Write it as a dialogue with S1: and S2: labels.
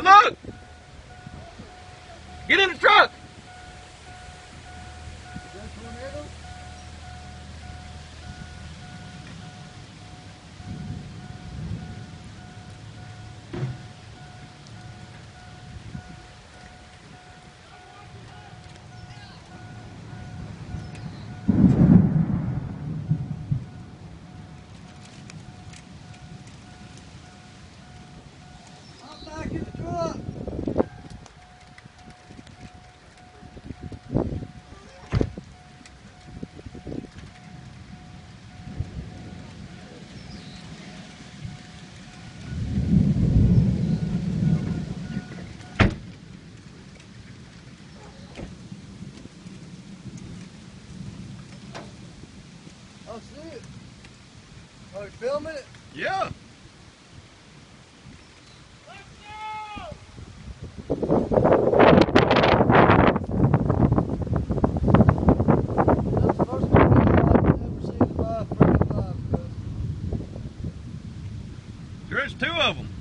S1: Hey, look! Get in the truck!
S2: See it. Are you filming it?
S1: Yeah.
S2: That's the first video I've ever seen in my freaking.
S1: There's two of them.